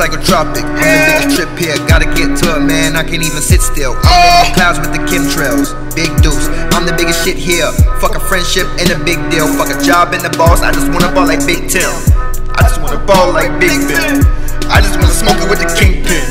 psychotropic. I'm the biggest trip here, gotta get to it, man. I can't even sit still. Oh. I'm in the clouds with the chemtrails. Big Duce, I'm the biggest shit here. Fuck a friendship and a big deal. Fuck a job and the boss, I just wanna ball like Big Tim. I just wanna ball like Big Ben. I just wanna smoke it with the kingpin.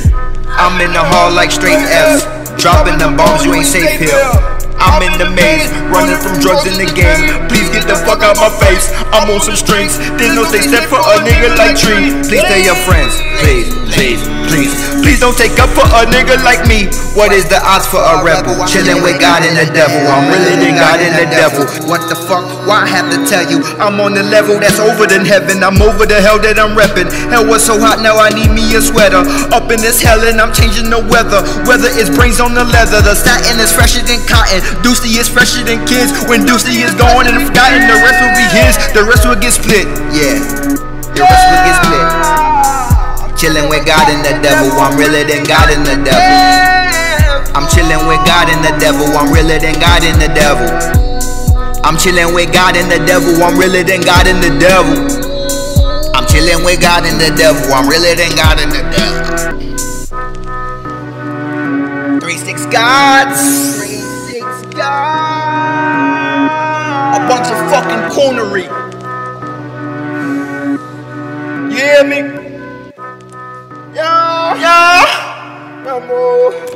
I'm in the hall like straight F's. Dropping the bombs, you ain't safe here. I'm in the maze, running from drugs in the game. Please get the fuck out my face. I'm on some strings. Didn't know they step for a nigga like Tree. Please stay your friends, please, please, please. Please don't take up for a nigga like me. What is the odds for a rebel? Chilling with God and the devil. I'm really the God and the devil. What the fuck? Why I have to tell you? I'm on the level that's over than heaven. I'm over the hell that I'm repping. Hell was so hot, now I need me a sweater. Up in this hell and I'm changing the weather. Weather is brains on the leather. The satin is fresher than cotton. Deucey is fresher than kids. When Deucey is gone and forgotten, the rest will be his. The rest will get split. Yeah, the rest will get split. Chilling with God and the devil. I'm realer than God and the devil. I'm chilling with God and the devil. I'm realer than God and the devil. I'm chilling with God and the devil. I'm realer than God and the devil. I'm chilling with God and the devil. I'm realer than God and the devil. Three six gods. A bunch of fucking coonery. You hear me? amor.